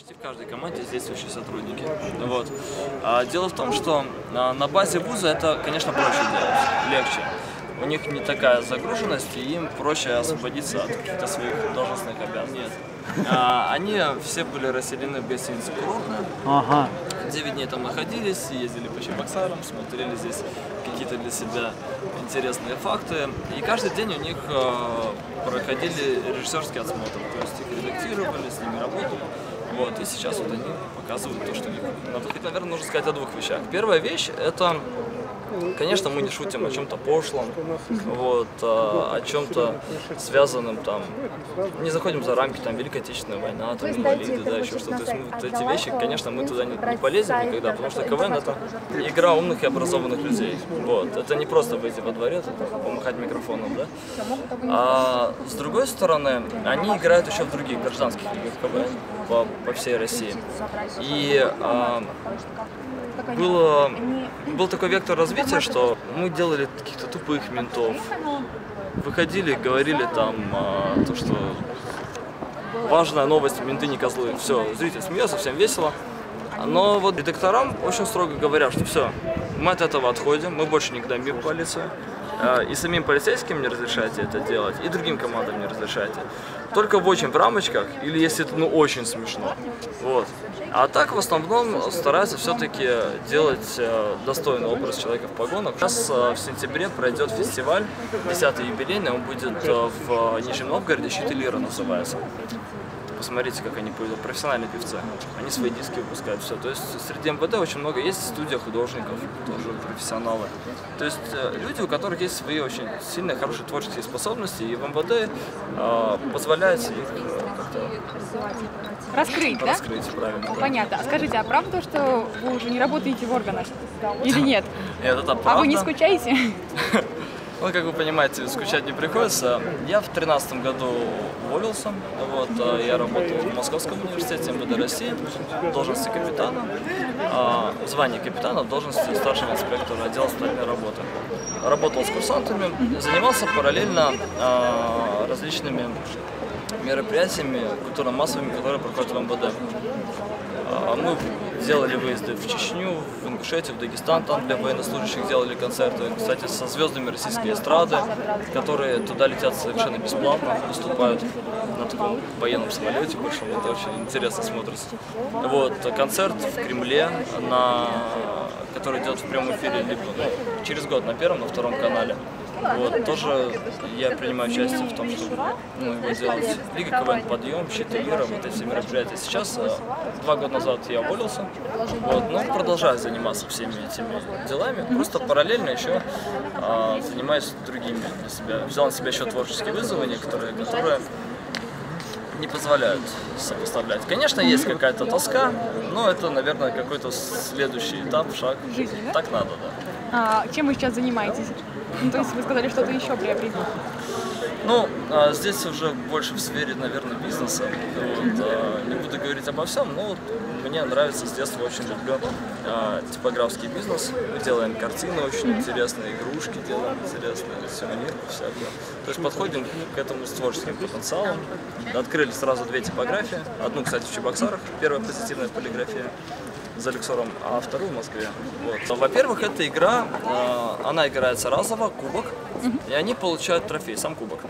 почти в каждой команде есть действующие сотрудники. Вот. А дело в том, что а, на базе вуза это, конечно, проще делать, легче. У них не такая загруженность, и им проще освободиться от каких-то своих должностных обязанностей. А, они все были расселены в гостинице курортная. Ага. 9 дней там находились, ездили по Чебоксарам, смотрели здесь какие-то для себя интересные факты. И каждый день у них э, проходили режиссерский осмотр, то есть их редактировали, с ними работали. Вот, и сейчас вот они показывают то, что у них на выходе. Наверное, нужно сказать о двух вещах. Первая вещь – это Конечно, мы не шутим о чем-то пошлом, вот, а, о чем-то связанном там, не заходим за рамки там Великая Отечественная война, там инвалиды, да, еще что-то. То есть мы, вот эти вещи, конечно, мы туда не, не полезем никогда, потому что КВН это игра умных и образованных людей. Вот. Это не просто выйти во дворец, это помахать микрофоном, да. А с другой стороны, они играют еще в других гражданских лигах КВН по, по всей России. И а, было, был такой вектор развития, что мы делали каких-то тупых ментов, выходили, говорили там а, то, что важная новость, менты не козлы. Все, зритель смеется, всем весело. Но вот редакторам очень строго говорят, что все, мы от этого отходим, мы больше не в полицию. А, И самим полицейским не разрешайте это делать, и другим командам не разрешайте. Только в очень в рамочках, или если это ну очень смешно. Вот. А так в основном стараются все-таки делать э, достойный образ человека в погонах. Сейчас э, в сентябре пройдет фестиваль, 10-й юбилейный, он будет э, в Нижнем Новгороде, «Щит лира» называется. Посмотрите, как они поют, профессиональные певцы. Они свои диски выпускают, все. То есть среди МВД очень много есть студия художников, тоже профессионалы. То есть э, люди, у которых есть свои очень сильные, хорошие творческие способности, и в МВД э, позволяет их как-то Раскрыть, да? раскрыть, правильно. да. Понятно. А скажите, а правда, что вы уже не работаете в органах? Или нет? Нет, это правда. А вы не скучаете? Ну, как вы понимаете, скучать не приходится. Я в 2013 году уволился. Вот, э, я работал в Московском университете МВД России, должности капитана, а, звание капитана, должности старшего инспектора отдела социальной работы. Работал с курсантами, занимался параллельно а, различными мероприятиями культурно-массовыми, которые проходят в МВД. А, Мы делали выезды в Чечню, в Ингушетию, в Дагестан, там для военнослужащих делали концерты. Кстати, со звездами российской эстрады, которые туда летят совершенно бесплатно, выступают на таком военном самолете большом. Это очень интересно смотрится. Вот, концерт в Кремле, на, который идет в прямом эфире либо ну, через год на первом, на втором канале. Вот, тоже я принимаю участие в том, чтобы ну, его делать. Лига КВН Подъем, Щит и Лира, вот эти мероприятия. Сейчас, э, два года назад я уволился, вот, но продолжаю заниматься всеми этими делами. Просто параллельно еще а, занимаюсь другими для себя. Взял на себя еще творческие вызовы некоторые, которые не позволяют сопоставлять. Конечно, есть какая-то тоска, но это, наверное, какой-то следующий этап, шаг. Так надо, да. А, чем вы сейчас занимаетесь? Ну, то есть вы сказали, что-то еще приобрели. Ну, а, здесь уже больше в сфере, наверное, бизнеса. Вот, а, не буду говорить обо всем, но вот мне нравится с детства, очень люблю а, типографский бизнес. Мы делаем картины очень интересные, игрушки делаем интересные, сувениры всякие. То есть подходим к этому с творческим потенциалом. Открыли сразу две типографии. Одну, кстати, в Чебоксарах, первая позитивная полиграфия за Люксором, а вторую в Москве. Вот. Во-первых, эта игра, э, она играется разово, кубок, и они получают трофей, сам кубок.